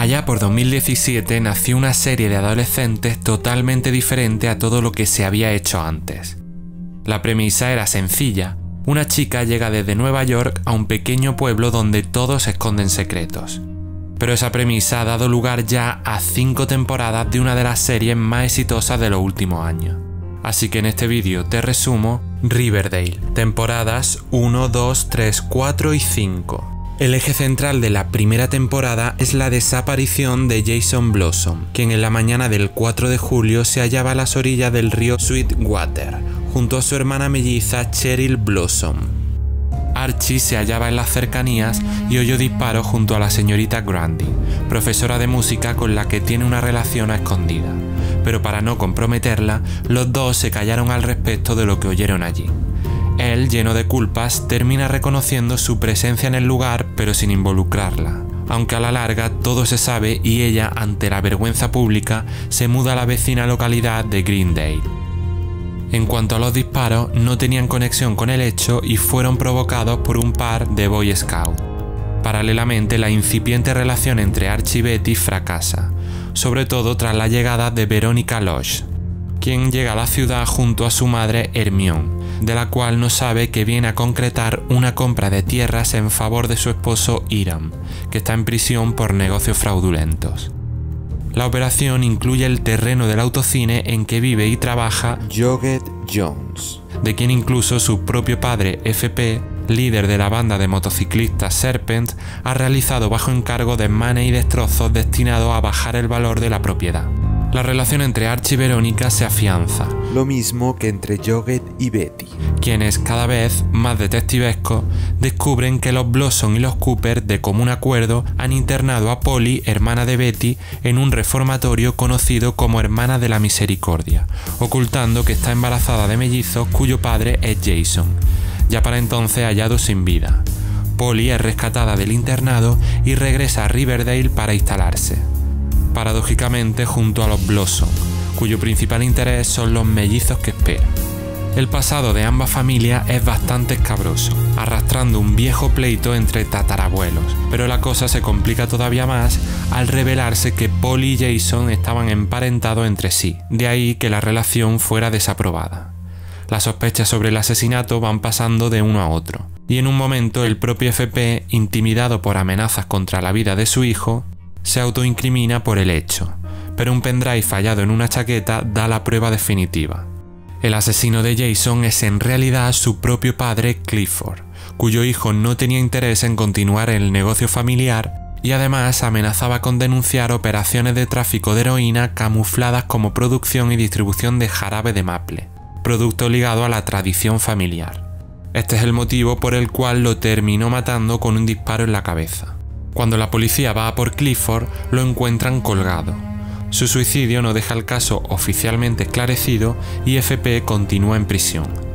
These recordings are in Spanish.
Allá por 2017 nació una serie de adolescentes totalmente diferente a todo lo que se había hecho antes. La premisa era sencilla. Una chica llega desde Nueva York a un pequeño pueblo donde todos esconden secretos. Pero esa premisa ha dado lugar ya a cinco temporadas de una de las series más exitosas de los últimos años. Así que en este vídeo te resumo Riverdale, temporadas 1, 2, 3, 4 y 5. El eje central de la primera temporada es la desaparición de Jason Blossom, quien en la mañana del 4 de julio se hallaba a las orillas del río Sweetwater, junto a su hermana melliza Cheryl Blossom. Archie se hallaba en las cercanías y oyó disparos junto a la señorita Grundy, profesora de música con la que tiene una relación a escondida. Pero para no comprometerla, los dos se callaron al respecto de lo que oyeron allí. Él, lleno de culpas, termina reconociendo su presencia en el lugar pero sin involucrarla. Aunque a la larga todo se sabe y ella, ante la vergüenza pública, se muda a la vecina localidad de Greendale. En cuanto a los disparos, no tenían conexión con el hecho y fueron provocados por un par de Boy Scouts. Paralelamente, la incipiente relación entre Archie y Betty fracasa, sobre todo tras la llegada de Verónica Losh, quien llega a la ciudad junto a su madre Hermione, de la cual no sabe que viene a concretar una compra de tierras en favor de su esposo Iram, que está en prisión por negocios fraudulentos. La operación incluye el terreno del autocine en que vive y trabaja Joget Jones, de quien incluso su propio padre FP, líder de la banda de motociclistas Serpent, ha realizado bajo encargo de manes y destrozos destinados a bajar el valor de la propiedad. La relación entre Archie y Verónica se afianza, lo mismo que entre Joget y Betty, quienes cada vez más detectivescos descubren que los Blossom y los Cooper de común acuerdo han internado a Polly, hermana de Betty, en un reformatorio conocido como Hermana de la Misericordia, ocultando que está embarazada de mellizos cuyo padre es Jason, ya para entonces hallado sin vida. Polly es rescatada del internado y regresa a Riverdale para instalarse paradójicamente junto a los Blossom, cuyo principal interés son los mellizos que esperan. El pasado de ambas familias es bastante escabroso, arrastrando un viejo pleito entre tatarabuelos, pero la cosa se complica todavía más al revelarse que Polly y Jason estaban emparentados entre sí, de ahí que la relación fuera desaprobada. Las sospechas sobre el asesinato van pasando de uno a otro, y en un momento el propio FP, intimidado por amenazas contra la vida de su hijo, se autoincrimina por el hecho, pero un pendrive fallado en una chaqueta da la prueba definitiva. El asesino de Jason es en realidad su propio padre Clifford, cuyo hijo no tenía interés en continuar el negocio familiar y además amenazaba con denunciar operaciones de tráfico de heroína camufladas como producción y distribución de jarabe de maple, producto ligado a la tradición familiar. Este es el motivo por el cual lo terminó matando con un disparo en la cabeza. Cuando la policía va a por Clifford, lo encuentran colgado. Su suicidio no deja el caso oficialmente esclarecido y FP continúa en prisión.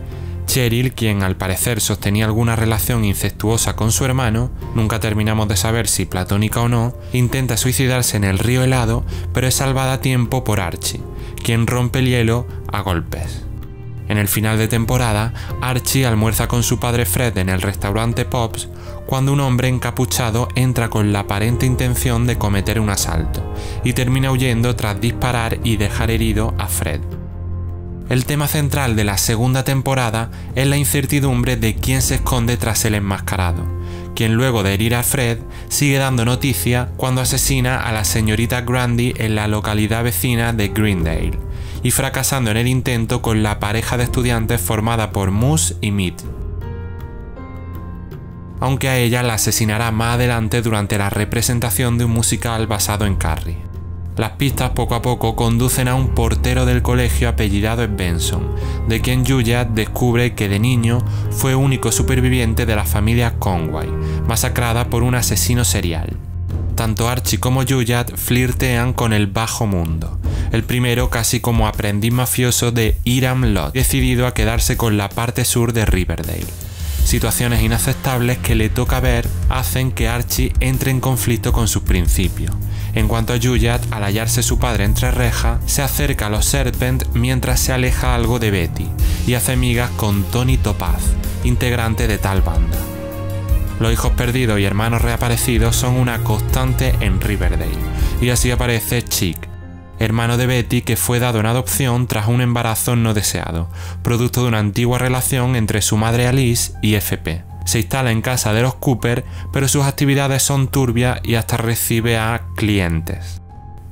Cheryl, quien al parecer sostenía alguna relación incestuosa con su hermano, nunca terminamos de saber si platónica o no, intenta suicidarse en el río helado, pero es salvada a tiempo por Archie, quien rompe el hielo a golpes. En el final de temporada, Archie almuerza con su padre Fred en el restaurante Pops cuando un hombre encapuchado entra con la aparente intención de cometer un asalto y termina huyendo tras disparar y dejar herido a Fred. El tema central de la segunda temporada es la incertidumbre de quién se esconde tras el enmascarado, quien luego de herir a Fred sigue dando noticia cuando asesina a la señorita Grundy en la localidad vecina de Greendale y fracasando en el intento con la pareja de estudiantes formada por Moose y Mead. Aunque a ella la asesinará más adelante durante la representación de un musical basado en Carrie. Las pistas poco a poco conducen a un portero del colegio apellidado Benson, de quien Julia descubre que de niño fue único superviviente de la familia Conway, masacrada por un asesino serial. Tanto Archie como Juliet flirtean con el bajo mundo, el primero casi como aprendiz mafioso de Iram Lot, decidido a quedarse con la parte sur de Riverdale. Situaciones inaceptables que le toca ver hacen que Archie entre en conflicto con sus principios. En cuanto a Juliet, al hallarse su padre entre rejas, se acerca a los Serpent mientras se aleja algo de Betty y hace migas con Tony Topaz, integrante de tal banda. Los hijos perdidos y hermanos reaparecidos son una constante en Riverdale, y así aparece Chick, hermano de Betty que fue dado en adopción tras un embarazo no deseado, producto de una antigua relación entre su madre Alice y FP. Se instala en casa de los Cooper, pero sus actividades son turbias y hasta recibe a clientes.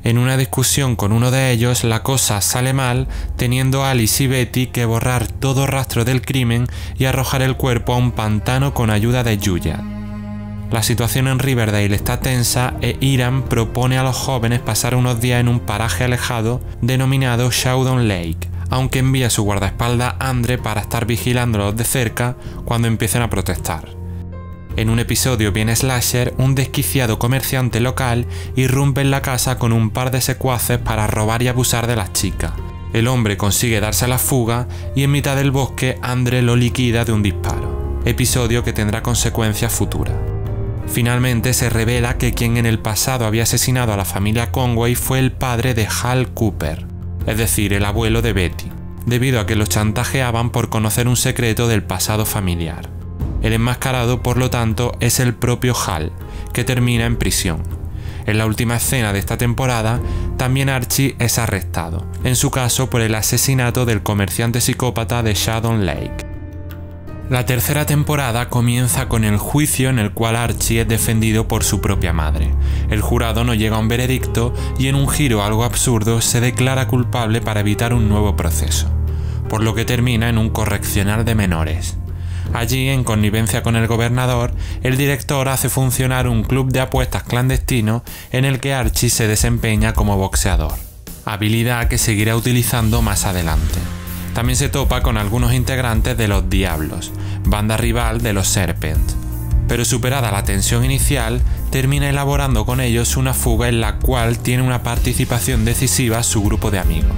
En una discusión con uno de ellos, la cosa sale mal, teniendo Alice y Betty que borrar todo rastro del crimen y arrojar el cuerpo a un pantano con ayuda de Julia. La situación en Riverdale está tensa e Iram propone a los jóvenes pasar unos días en un paraje alejado denominado Showdown Lake, aunque envía su guardaespaldas Andre para estar vigilándolos de cerca cuando empiecen a protestar. En un episodio bien slasher, un desquiciado comerciante local irrumpe en la casa con un par de secuaces para robar y abusar de las chicas. El hombre consigue darse a la fuga y en mitad del bosque Andre lo liquida de un disparo, episodio que tendrá consecuencias futuras. Finalmente se revela que quien en el pasado había asesinado a la familia Conway fue el padre de Hal Cooper, es decir, el abuelo de Betty, debido a que los chantajeaban por conocer un secreto del pasado familiar. El enmascarado, por lo tanto, es el propio Hal, que termina en prisión. En la última escena de esta temporada, también Archie es arrestado, en su caso por el asesinato del comerciante psicópata de Shadow Lake. La tercera temporada comienza con el juicio en el cual Archie es defendido por su propia madre. El jurado no llega a un veredicto y en un giro algo absurdo se declara culpable para evitar un nuevo proceso, por lo que termina en un correccional de menores. Allí, en connivencia con el gobernador, el director hace funcionar un club de apuestas clandestino en el que Archie se desempeña como boxeador, habilidad que seguirá utilizando más adelante. También se topa con algunos integrantes de los Diablos, banda rival de los Serpent. Pero superada la tensión inicial, termina elaborando con ellos una fuga en la cual tiene una participación decisiva su grupo de amigos.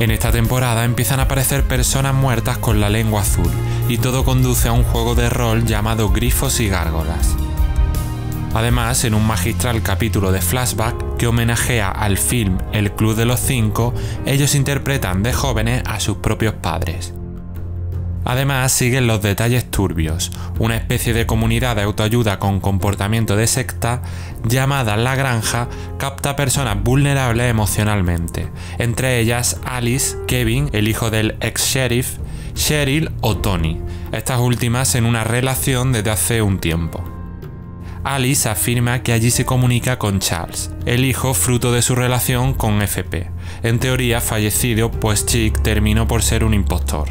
En esta temporada empiezan a aparecer personas muertas con la lengua azul, y todo conduce a un juego de rol llamado Grifos y Gárgolas. Además, en un magistral capítulo de flashback que homenajea al film El Club de los Cinco, ellos interpretan de jóvenes a sus propios padres. Además, siguen los detalles turbios, una especie de comunidad de autoayuda con comportamiento de secta llamada La Granja capta personas vulnerables emocionalmente, entre ellas Alice, Kevin, el hijo del ex sheriff, Cheryl o Tony, estas últimas en una relación desde hace un tiempo. Alice afirma que allí se comunica con Charles, el hijo fruto de su relación con FP, en teoría fallecido pues Chick terminó por ser un impostor.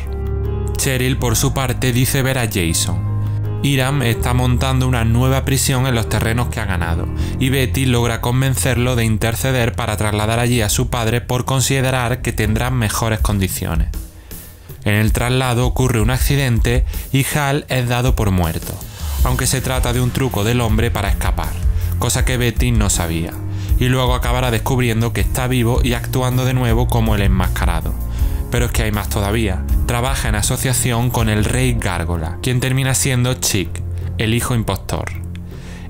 Cheryl por su parte dice ver a Jason. Iram está montando una nueva prisión en los terrenos que ha ganado, y Betty logra convencerlo de interceder para trasladar allí a su padre por considerar que tendrán mejores condiciones. En el traslado ocurre un accidente y Hal es dado por muerto, aunque se trata de un truco del hombre para escapar, cosa que Betty no sabía, y luego acabará descubriendo que está vivo y actuando de nuevo como el enmascarado. Pero es que hay más todavía. Trabaja en asociación con el rey Gárgola, quien termina siendo Chick, el hijo impostor.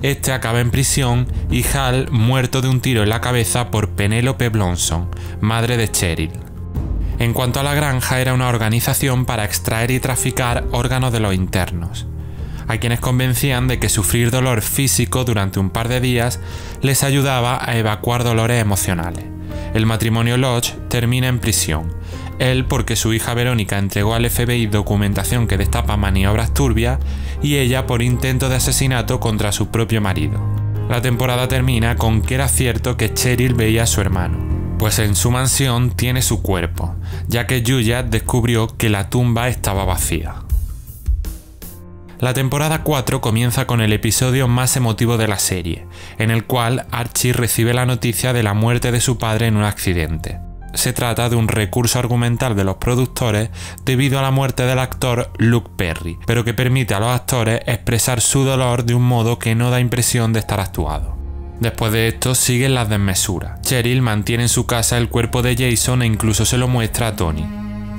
Este acaba en prisión y Hal muerto de un tiro en la cabeza por Penelope Blonson, madre de Cheryl. En cuanto a la granja, era una organización para extraer y traficar órganos de los internos. Hay quienes convencían de que sufrir dolor físico durante un par de días les ayudaba a evacuar dolores emocionales. El matrimonio Lodge termina en prisión. Él porque su hija Verónica entregó al FBI documentación que destapa maniobras turbias y ella por intento de asesinato contra su propio marido. La temporada termina con que era cierto que Cheryl veía a su hermano, pues en su mansión tiene su cuerpo, ya que Julia descubrió que la tumba estaba vacía. La temporada 4 comienza con el episodio más emotivo de la serie, en el cual Archie recibe la noticia de la muerte de su padre en un accidente. Se trata de un recurso argumental de los productores debido a la muerte del actor Luke Perry, pero que permite a los actores expresar su dolor de un modo que no da impresión de estar actuado. Después de esto siguen las desmesuras. Cheryl mantiene en su casa el cuerpo de Jason e incluso se lo muestra a Tony.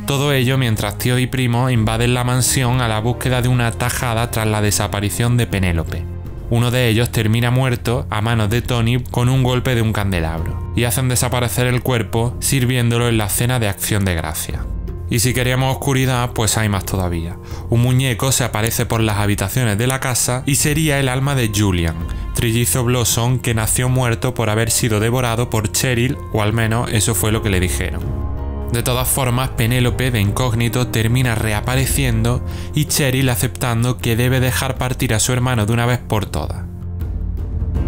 Todo ello mientras tío y primo invaden la mansión a la búsqueda de una tajada tras la desaparición de Penélope. Uno de ellos termina muerto a manos de Tony con un golpe de un candelabro, y hacen desaparecer el cuerpo sirviéndolo en la cena de acción de gracia. Y si queríamos oscuridad, pues hay más todavía. Un muñeco se aparece por las habitaciones de la casa y sería el alma de Julian, trillizo Blossom que nació muerto por haber sido devorado por Cheryl, o al menos eso fue lo que le dijeron. De todas formas, Penélope de incógnito termina reapareciendo y Cheryl aceptando que debe dejar partir a su hermano de una vez por todas.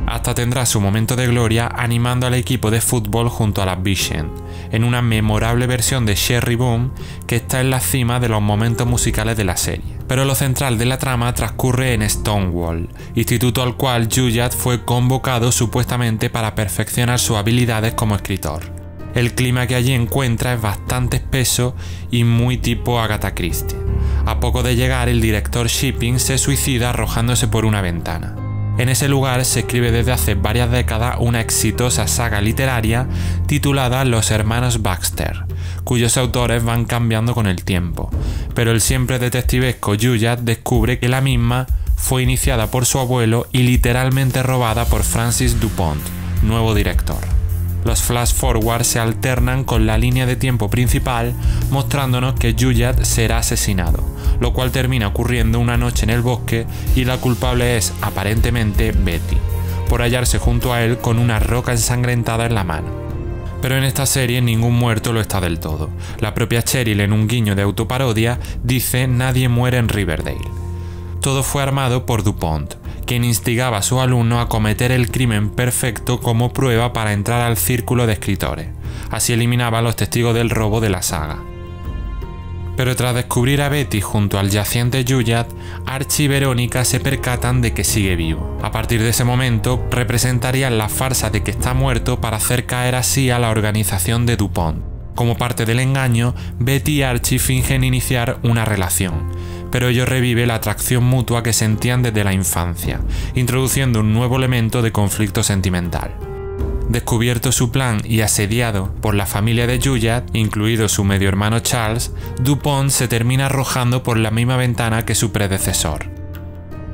Hasta tendrá su momento de gloria animando al equipo de fútbol junto a las Vision, en una memorable versión de Sherry Boom que está en la cima de los momentos musicales de la serie. Pero lo central de la trama transcurre en Stonewall, instituto al cual Juliet fue convocado supuestamente para perfeccionar sus habilidades como escritor. El clima que allí encuentra es bastante espeso y muy tipo Agatha Christie. A poco de llegar, el director Shipping se suicida arrojándose por una ventana. En ese lugar se escribe desde hace varias décadas una exitosa saga literaria titulada Los Hermanos Baxter, cuyos autores van cambiando con el tiempo, pero el siempre detectivesco Juliet descubre que la misma fue iniciada por su abuelo y literalmente robada por Francis Dupont, nuevo director. Los flash forward se alternan con la línea de tiempo principal mostrándonos que Juliet será asesinado, lo cual termina ocurriendo una noche en el bosque y la culpable es aparentemente Betty, por hallarse junto a él con una roca ensangrentada en la mano. Pero en esta serie ningún muerto lo está del todo. La propia Cheryl en un guiño de autoparodia dice nadie muere en Riverdale. Todo fue armado por DuPont, quien instigaba a su alumno a cometer el crimen perfecto como prueba para entrar al círculo de escritores. Así eliminaba a los testigos del robo de la saga. Pero tras descubrir a Betty junto al yaciente Juliet, Archie y Verónica se percatan de que sigue vivo. A partir de ese momento, representarían la farsa de que está muerto para hacer caer así a la organización de DuPont. Como parte del engaño, Betty y Archie fingen iniciar una relación, pero ello revive la atracción mutua que sentían desde la infancia, introduciendo un nuevo elemento de conflicto sentimental. Descubierto su plan y asediado por la familia de Juliet, incluido su medio hermano Charles, Dupont se termina arrojando por la misma ventana que su predecesor.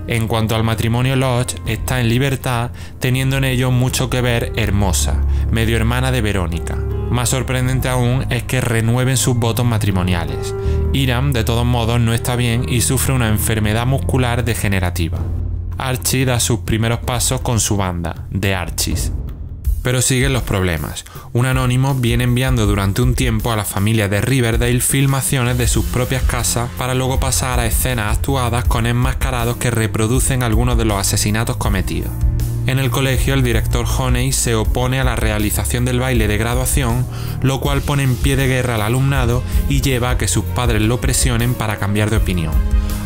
En cuanto al matrimonio Lodge, está en libertad, teniendo en ello mucho que ver Hermosa, medio hermana de Verónica. Más sorprendente aún es que renueven sus votos matrimoniales. Iram, de todos modos, no está bien y sufre una enfermedad muscular degenerativa. Archie da sus primeros pasos con su banda, The Archies. Pero siguen los problemas. Un anónimo viene enviando durante un tiempo a la familia de Riverdale filmaciones de sus propias casas para luego pasar a escenas actuadas con enmascarados que reproducen algunos de los asesinatos cometidos. En el colegio, el director Honey se opone a la realización del baile de graduación, lo cual pone en pie de guerra al alumnado y lleva a que sus padres lo presionen para cambiar de opinión.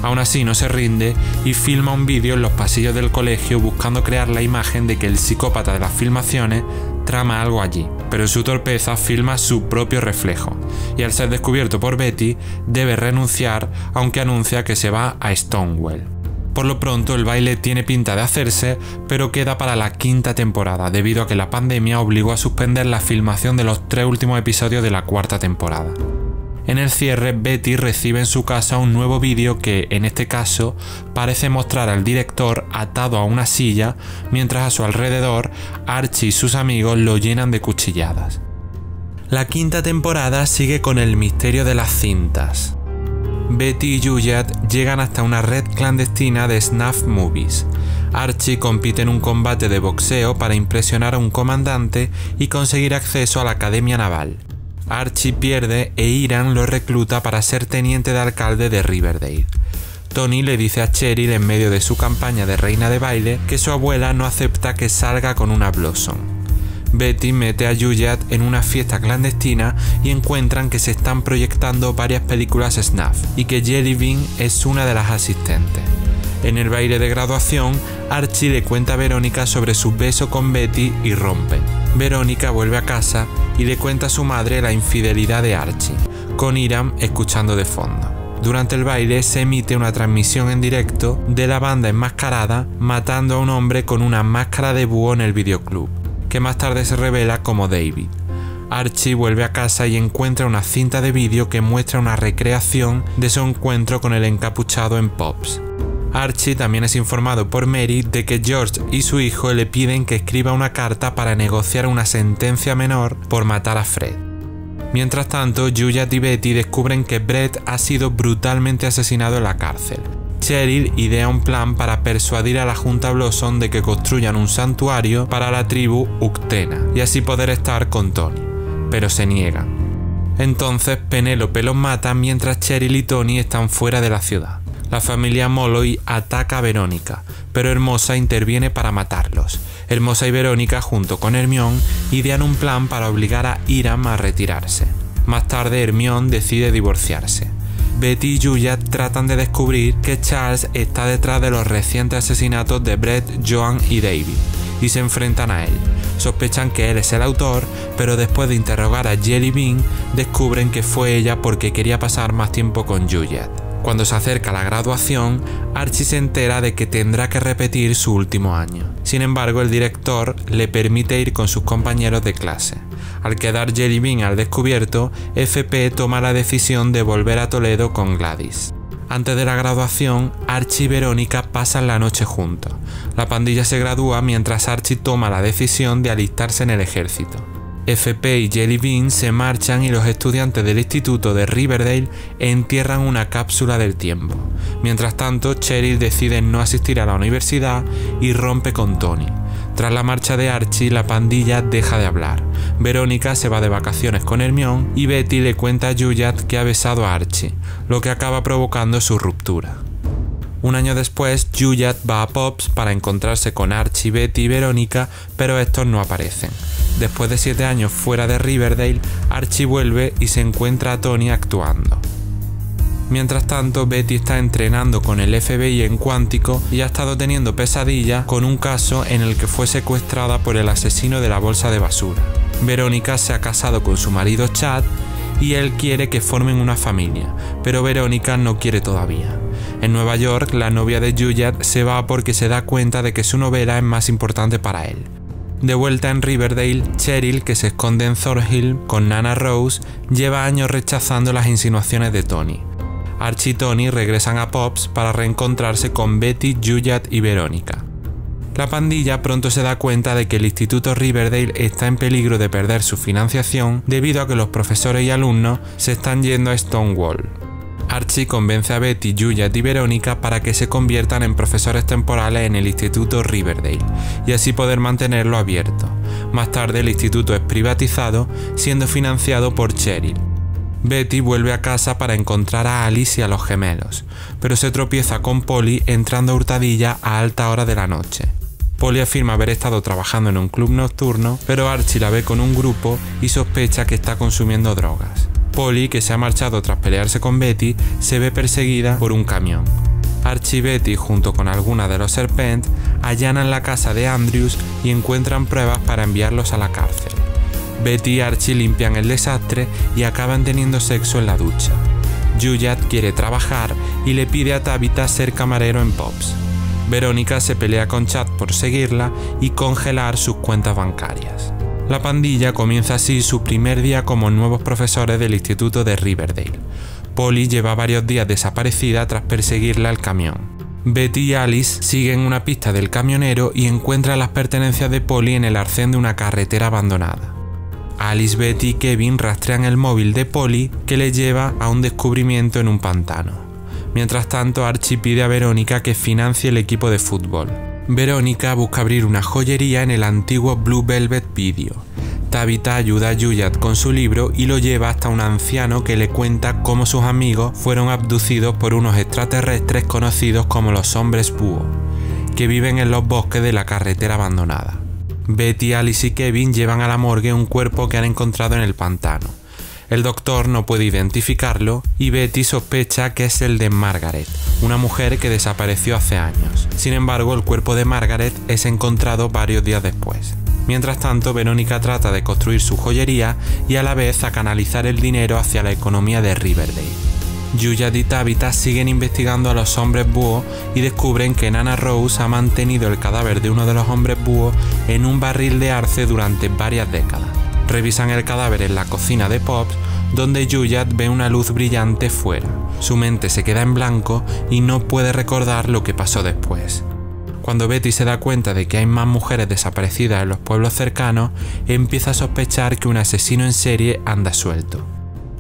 Aún así no se rinde y filma un vídeo en los pasillos del colegio buscando crear la imagen de que el psicópata de las filmaciones trama algo allí, pero en su torpeza filma su propio reflejo, y al ser descubierto por Betty debe renunciar aunque anuncia que se va a Stonewall. Por lo pronto el baile tiene pinta de hacerse, pero queda para la quinta temporada, debido a que la pandemia obligó a suspender la filmación de los tres últimos episodios de la cuarta temporada. En el cierre, Betty recibe en su casa un nuevo vídeo que, en este caso, parece mostrar al director atado a una silla, mientras a su alrededor Archie y sus amigos lo llenan de cuchilladas. La quinta temporada sigue con el misterio de las cintas. Betty y Juliet llegan hasta una red clandestina de snuff movies. Archie compite en un combate de boxeo para impresionar a un comandante y conseguir acceso a la Academia Naval. Archie pierde e Iran lo recluta para ser teniente de alcalde de Riverdale. Tony le dice a Cheryl en medio de su campaña de reina de baile que su abuela no acepta que salga con una Blossom. Betty mete a Juliet en una fiesta clandestina y encuentran que se están proyectando varias películas snuff y que Jelly Bean es una de las asistentes. En el baile de graduación, Archie le cuenta a Verónica sobre su beso con Betty y rompen. Verónica vuelve a casa y le cuenta a su madre la infidelidad de Archie, con Iram escuchando de fondo. Durante el baile se emite una transmisión en directo de la banda enmascarada matando a un hombre con una máscara de búho en el videoclub que más tarde se revela como David. Archie vuelve a casa y encuentra una cinta de vídeo que muestra una recreación de su encuentro con el encapuchado en Pops. Archie también es informado por Mary de que George y su hijo le piden que escriba una carta para negociar una sentencia menor por matar a Fred. Mientras tanto, Juliet y Betty descubren que Brett ha sido brutalmente asesinado en la cárcel. Cheryl idea un plan para persuadir a la Junta Blossom de que construyan un santuario para la tribu Uctena y así poder estar con Tony, pero se niegan. Entonces Penélope los mata mientras Cheryl y Tony están fuera de la ciudad. La familia Molloy ataca a Verónica, pero Hermosa interviene para matarlos. Hermosa y Verónica, junto con Hermione, idean un plan para obligar a Iram a retirarse. Más tarde, Hermione decide divorciarse. Betty y Julia tratan de descubrir que Charles está detrás de los recientes asesinatos de Brett, Joan y David, y se enfrentan a él. Sospechan que él es el autor, pero después de interrogar a Jelly Bean, descubren que fue ella porque quería pasar más tiempo con Juliet. Cuando se acerca la graduación, Archie se entera de que tendrá que repetir su último año. Sin embargo, el director le permite ir con sus compañeros de clase. Al quedar Jelly Bean al descubierto, FP toma la decisión de volver a Toledo con Gladys. Antes de la graduación, Archie y Verónica pasan la noche juntos. La pandilla se gradúa mientras Archie toma la decisión de alistarse en el ejército. FP y Jelly Bean se marchan y los estudiantes del instituto de Riverdale entierran una cápsula del tiempo. Mientras tanto, Cheryl decide no asistir a la universidad y rompe con Tony. Tras la marcha de Archie, la pandilla deja de hablar. Verónica se va de vacaciones con Hermione y Betty le cuenta a Juliet que ha besado a Archie, lo que acaba provocando su ruptura. Un año después, Juliet va a Pops para encontrarse con Archie, Betty y Verónica, pero estos no aparecen. Después de siete años fuera de Riverdale, Archie vuelve y se encuentra a Tony actuando. Mientras tanto, Betty está entrenando con el FBI en Cuántico y ha estado teniendo pesadillas con un caso en el que fue secuestrada por el asesino de la bolsa de basura. Verónica se ha casado con su marido Chad y él quiere que formen una familia, pero Verónica no quiere todavía. En Nueva York, la novia de Juliet se va porque se da cuenta de que su novela es más importante para él. De vuelta en Riverdale, Cheryl, que se esconde en Thorhill con Nana Rose, lleva años rechazando las insinuaciones de Tony. Archie y Tony regresan a Pops para reencontrarse con Betty, Juliet y Verónica. La pandilla pronto se da cuenta de que el Instituto Riverdale está en peligro de perder su financiación debido a que los profesores y alumnos se están yendo a Stonewall. Archie convence a Betty, Juliet y Verónica para que se conviertan en profesores temporales en el Instituto Riverdale y así poder mantenerlo abierto. Más tarde el instituto es privatizado, siendo financiado por Cheryl. Betty vuelve a casa para encontrar a Alice y a los gemelos, pero se tropieza con Polly entrando a hurtadilla a alta hora de la noche. Polly afirma haber estado trabajando en un club nocturno, pero Archie la ve con un grupo y sospecha que está consumiendo drogas. Polly, que se ha marchado tras pelearse con Betty, se ve perseguida por un camión. Archie y Betty, junto con alguna de los Serpent, allanan la casa de Andrews y encuentran pruebas para enviarlos a la cárcel. Betty y Archie limpian el desastre y acaban teniendo sexo en la ducha. Juliet quiere trabajar y le pide a Tabitha ser camarero en Pops. Verónica se pelea con Chad por seguirla y congelar sus cuentas bancarias. La pandilla comienza así su primer día como nuevos profesores del instituto de Riverdale. Polly lleva varios días desaparecida tras perseguirla al camión. Betty y Alice siguen una pista del camionero y encuentran las pertenencias de Polly en el arcén de una carretera abandonada. Alice, Betty y Kevin rastrean el móvil de Polly que le lleva a un descubrimiento en un pantano. Mientras tanto, Archie pide a Verónica que financie el equipo de fútbol. Verónica busca abrir una joyería en el antiguo Blue Velvet Video. Tabitha ayuda a Juliet con su libro y lo lleva hasta un anciano que le cuenta cómo sus amigos fueron abducidos por unos extraterrestres conocidos como los hombres búho, que viven en los bosques de la carretera abandonada. Betty, Alice y Kevin llevan a la morgue un cuerpo que han encontrado en el pantano. El doctor no puede identificarlo y Betty sospecha que es el de Margaret, una mujer que desapareció hace años. Sin embargo, el cuerpo de Margaret es encontrado varios días después. Mientras tanto, Verónica trata de construir su joyería y a la vez a canalizar el dinero hacia la economía de Riverdale. Juliet y Tabitha siguen investigando a los hombres búho y descubren que Nana Rose ha mantenido el cadáver de uno de los hombres búho en un barril de arce durante varias décadas. Revisan el cadáver en la cocina de Pops, donde Juliet ve una luz brillante fuera. Su mente se queda en blanco y no puede recordar lo que pasó después. Cuando Betty se da cuenta de que hay más mujeres desaparecidas en los pueblos cercanos, empieza a sospechar que un asesino en serie anda suelto.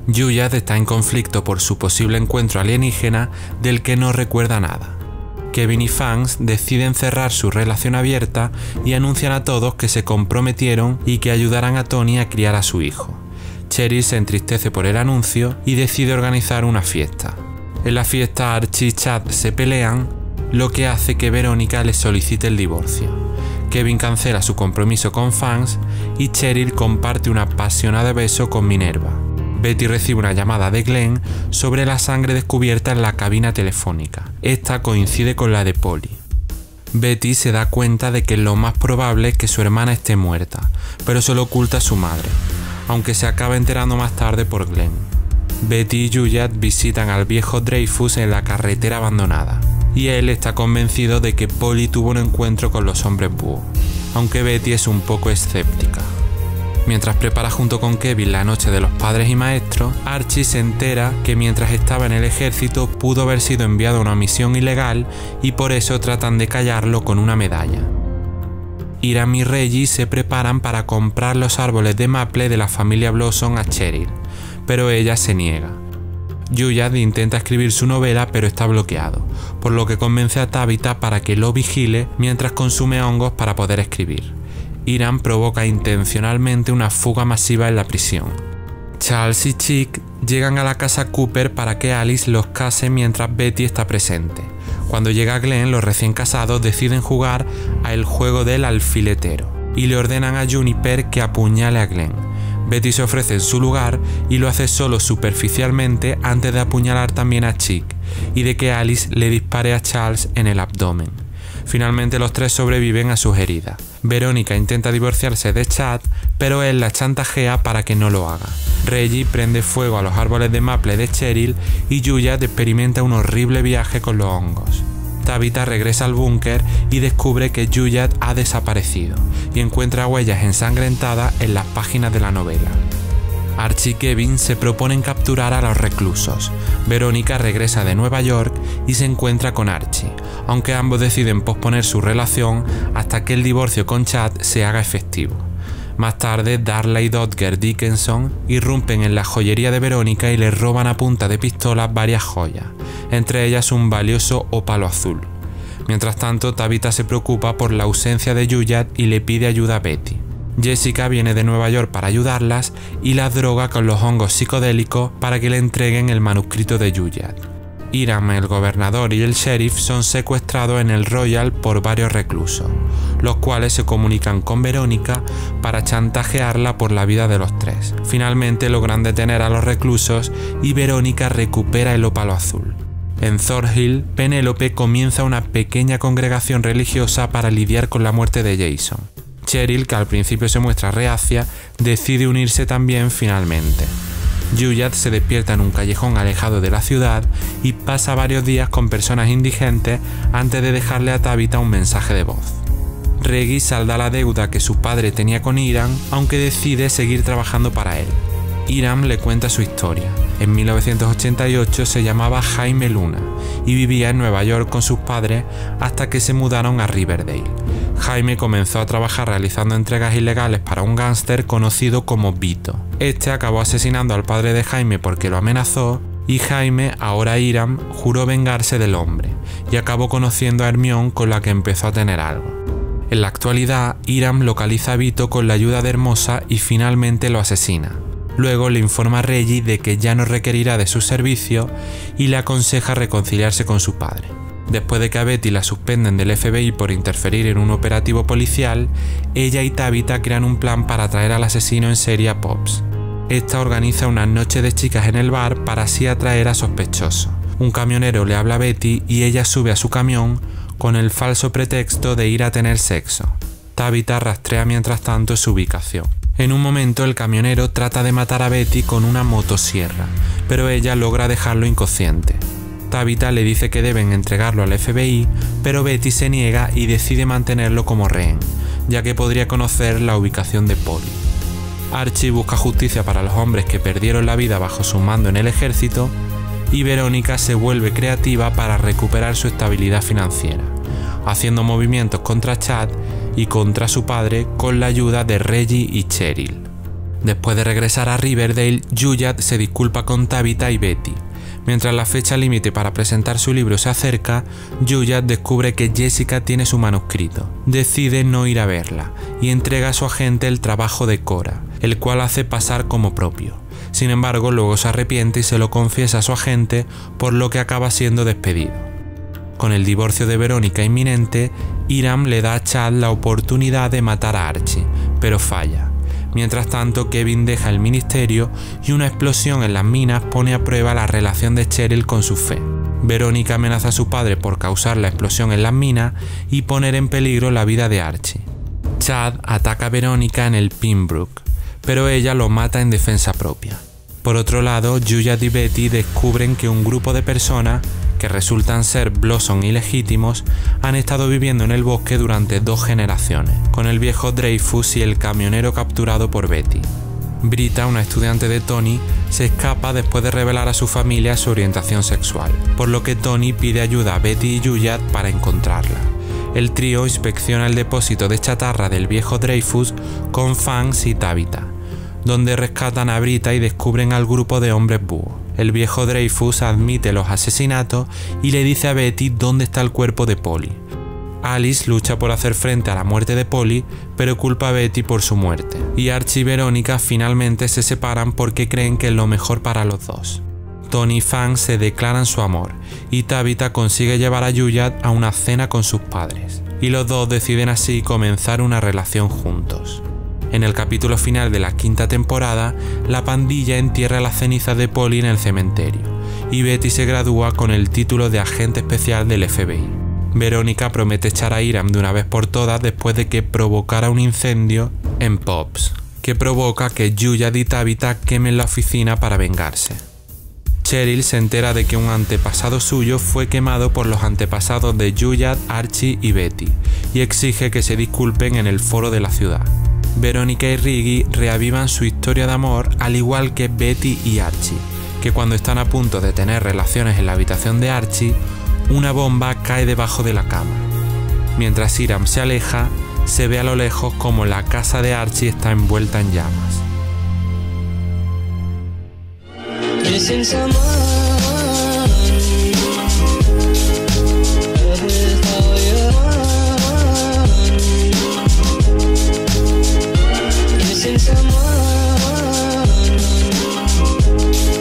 Yuyad está en conflicto por su posible encuentro alienígena del que no recuerda nada. Kevin y Fangs deciden cerrar su relación abierta y anuncian a todos que se comprometieron y que ayudarán a Tony a criar a su hijo. Cheryl se entristece por el anuncio y decide organizar una fiesta. En la fiesta Archie y Chad se pelean, lo que hace que Verónica le solicite el divorcio. Kevin cancela su compromiso con Fangs y Cheryl comparte un apasionado beso con Minerva. Betty recibe una llamada de Glenn sobre la sangre descubierta en la cabina telefónica. Esta coincide con la de Polly. Betty se da cuenta de que lo más probable es que su hermana esté muerta, pero se lo oculta a su madre, aunque se acaba enterando más tarde por Glenn. Betty y Juliet visitan al viejo Dreyfus en la carretera abandonada, y él está convencido de que Polly tuvo un encuentro con los hombres búho, aunque Betty es un poco escéptica. Mientras prepara junto con Kevin la noche de los padres y maestros, Archie se entera que mientras estaba en el ejército pudo haber sido enviado a una misión ilegal y por eso tratan de callarlo con una medalla. Iram y Reggie se preparan para comprar los árboles de maple de la familia Blossom a Cheryl, pero ella se niega. Yuyad intenta escribir su novela pero está bloqueado, por lo que convence a Tabitha para que lo vigile mientras consume hongos para poder escribir. Irán provoca intencionalmente una fuga masiva en la prisión. Charles y Chick llegan a la casa Cooper para que Alice los case mientras Betty está presente. Cuando llega Glenn, los recién casados deciden jugar a el juego del alfiletero y le ordenan a Juniper que apuñale a Glenn. Betty se ofrece en su lugar y lo hace solo superficialmente antes de apuñalar también a Chick y de que Alice le dispare a Charles en el abdomen. Finalmente los tres sobreviven a sus heridas. Verónica intenta divorciarse de Chad, pero él la chantajea para que no lo haga. Reggie prende fuego a los árboles de maple de Cheryl y Juliet experimenta un horrible viaje con los hongos. Tabitha regresa al búnker y descubre que Juliet ha desaparecido y encuentra huellas ensangrentadas en las páginas de la novela. Archie y Kevin se proponen capturar a los reclusos. Verónica regresa de Nueva York y se encuentra con Archie, aunque ambos deciden posponer su relación hasta que el divorcio con Chad se haga efectivo. Más tarde, Darla y Dodger Dickinson irrumpen en la joyería de Verónica y le roban a punta de pistola varias joyas, entre ellas un valioso ópalo azul. Mientras tanto, Tabitha se preocupa por la ausencia de Juliet y le pide ayuda a Betty. Jessica viene de Nueva York para ayudarlas y las droga con los hongos psicodélicos para que le entreguen el manuscrito de Juliet. Iram, el gobernador y el sheriff son secuestrados en el Royal por varios reclusos, los cuales se comunican con Verónica para chantajearla por la vida de los tres. Finalmente logran detener a los reclusos y Verónica recupera el ópalo azul. En Thorhill, Penélope comienza una pequeña congregación religiosa para lidiar con la muerte de Jason. Cheryl, que al principio se muestra reacia, decide unirse también finalmente. Juliet se despierta en un callejón alejado de la ciudad y pasa varios días con personas indigentes antes de dejarle a Tabitha un mensaje de voz. Reggie salda la deuda que su padre tenía con Iram, aunque decide seguir trabajando para él. Iram le cuenta su historia. En 1988 se llamaba Jaime Luna y vivía en Nueva York con sus padres hasta que se mudaron a Riverdale. Jaime comenzó a trabajar realizando entregas ilegales para un gángster conocido como Vito. Este acabó asesinando al padre de Jaime porque lo amenazó y Jaime, ahora Iram, juró vengarse del hombre y acabó conociendo a Hermión con la que empezó a tener algo. En la actualidad, Iram localiza a Vito con la ayuda de Hermosa y finalmente lo asesina. Luego le informa a Reggie de que ya no requerirá de su servicio y le aconseja reconciliarse con su padre. Después de que a Betty la suspenden del FBI por interferir en un operativo policial, ella y Tabitha crean un plan para atraer al asesino en serie a Pops. Esta organiza una noche de chicas en el bar para así atraer a sospechosos. Un camionero le habla a Betty y ella sube a su camión con el falso pretexto de ir a tener sexo. Tabitha rastrea mientras tanto su ubicación. En un momento el camionero trata de matar a Betty con una motosierra, pero ella logra dejarlo inconsciente. Tabitha le dice que deben entregarlo al FBI, pero Betty se niega y decide mantenerlo como rehén, ya que podría conocer la ubicación de Polly. Archie busca justicia para los hombres que perdieron la vida bajo su mando en el ejército y Verónica se vuelve creativa para recuperar su estabilidad financiera, haciendo movimientos contra Chad y contra su padre con la ayuda de Reggie y Cheryl. Después de regresar a Riverdale, Juliet se disculpa con Tabitha y Betty. Mientras la fecha límite para presentar su libro se acerca, Juliet descubre que Jessica tiene su manuscrito. Decide no ir a verla y entrega a su agente el trabajo de Cora, el cual hace pasar como propio. Sin embargo, luego se arrepiente y se lo confiesa a su agente, por lo que acaba siendo despedido. Con el divorcio de Verónica inminente, Iram le da a Chad la oportunidad de matar a Archie, pero falla. Mientras tanto, Kevin deja el ministerio y una explosión en las minas pone a prueba la relación de Cheryl con su fe. Verónica amenaza a su padre por causar la explosión en las minas y poner en peligro la vida de Archie. Chad ataca a Verónica en el Pinbrook, pero ella lo mata en defensa propia. Por otro lado, Julia y Betty descubren que un grupo de personas, que resultan ser Blossom ilegítimos, han estado viviendo en el bosque durante dos generaciones, con el viejo Dreyfus y el camionero capturado por Betty. Brita, una estudiante de Tony, se escapa después de revelar a su familia su orientación sexual, por lo que Tony pide ayuda a Betty y Juliet para encontrarla. El trío inspecciona el depósito de chatarra del viejo Dreyfus con Fangs y Tabitha, donde rescatan a Brita y descubren al grupo de hombres búho. El viejo Dreyfus admite los asesinatos y le dice a Betty dónde está el cuerpo de Polly. Alice lucha por hacer frente a la muerte de Polly, pero culpa a Betty por su muerte. Y Archie y Verónica finalmente se separan porque creen que es lo mejor para los dos. Tony y Fang se declaran su amor, y Tabitha consigue llevar a Juliet a una cena con sus padres, y los dos deciden así comenzar una relación juntos. En el capítulo final de la quinta temporada, la pandilla entierra las cenizas de Polly en el cementerio, y Betty se gradúa con el título de agente especial del FBI. Verónica promete echar a Iram de una vez por todas después de que provocara un incendio en Pops, que provoca que Julia y Tabitha quemen la oficina para vengarse. Cheryl se entera de que un antepasado suyo fue quemado por los antepasados de Juliet, Archie y Betty, y exige que se disculpen en el foro de la ciudad. Verónica y Riggy reavivan su historia de amor al igual que Betty y Archie, que cuando están a punto de tener relaciones en la habitación de Archie, una bomba cae debajo de la cama. Mientras Iram se aleja, se ve a lo lejos como la casa de Archie está envuelta en llamas.